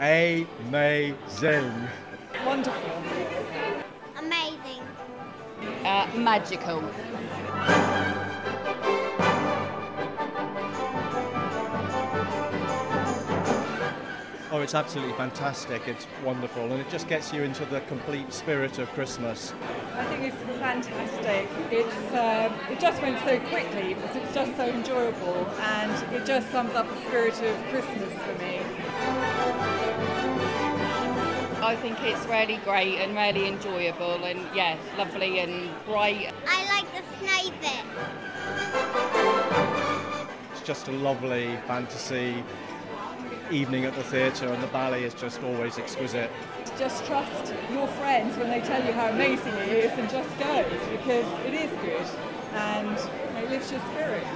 Amazing. Wonderful. Amazing. Uh, magical. Oh, it's absolutely fantastic. It's wonderful, and it just gets you into the complete spirit of Christmas. I think it's fantastic. It's uh, it just went so quickly because it's just so enjoyable, and it just sums up the spirit of Christmas for me. I think it's really great and really enjoyable and yeah, lovely and bright. I like the snow bit. It's just a lovely fantasy evening at the theatre, and the ballet is just always exquisite. Just trust your friends when they tell you how amazing it is, and just go because it is good and it lifts your spirits.